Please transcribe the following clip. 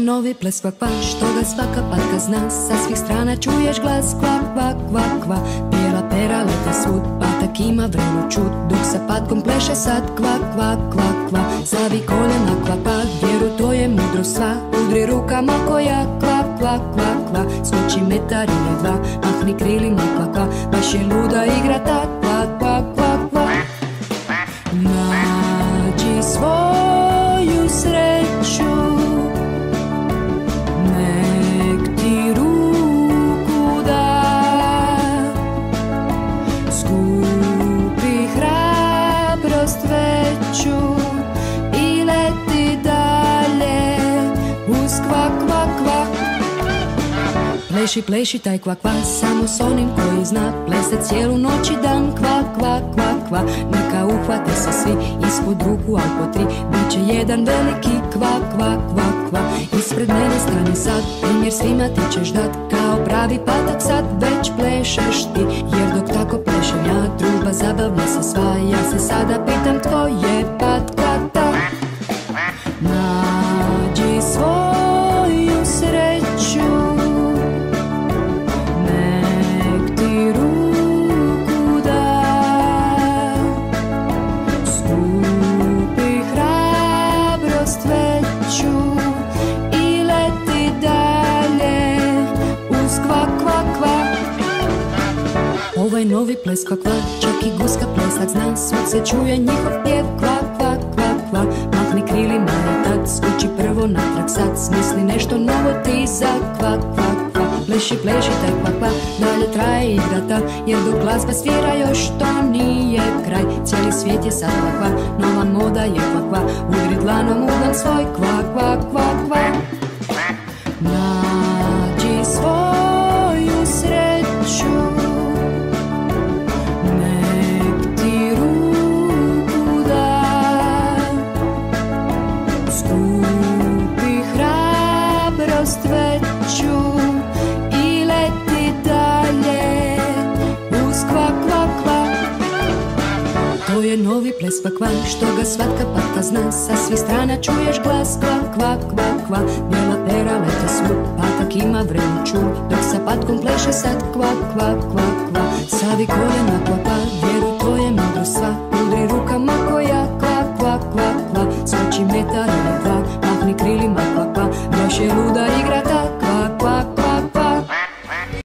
novi ples kvak kva, što ga svaka patka zna. Sa svih strana čuješ glas kvak kvak kvak kva Bijela pera lete svud, patak ima vrenu čud Dok sa patkom pleše sad kvak kvak kvak kva Zavi koljena kva pa, vjeru to je mudro sva. Udri rukama koja kvak kvak kvak kva Skoči metar ili dva, mahni krilima kva kva Baš je luda igra tak Uz kvak kvak kvak Pleši, pleši taj kvak kvak Samo s onim koji zna. Plesat cijelu noć i dan Kvak, kvak, kvak, kvak Neka uhvate se svi Ispod ruku, al po tri. Biće jedan veliki kvak, kvak, kvak, kvak Ispred mene stani sad Primjer svima ti ćeš dat. Kao pravi patak sad Već plešeš ti. Jer dok tako plešem ja Truba zabavlja se sva. Ja se sada pitam tko je patkata Ovaj novi ples kvak, kvak Čak i guska plesak zna Svud se čuje njihov pjev Kvak, kvak, kvak, kvak Mahni krilima i tad Skuči prvo natrag sad Smisli nešto novo ti za kvak, kvak, kvak Pleši, pleši taj kvak, kvak Dalje traje igra ta Jer dok glazba svira još to nije kraj. Cijeli svijet je sad kvak, kvak Nova moda je kvak, kvak Udri dlanom u svoj Kvak, kvak, kvak, kvak je novi ples kvak kvak, što ga svatka patka zna. Sa svih strana čuješ glas kvak kvak kvak kvak. Bijela pera lete svu, patak ima vrenu ču Dok sa patkom pleše sad kvak kvak kvak kvak. Savi koljena kvak, vjeru to je mudro sva. Udri rukama koja kvak kvak kvak kvak. Skoči metar ili dva, mahni krilima kvak kvak Baš je luda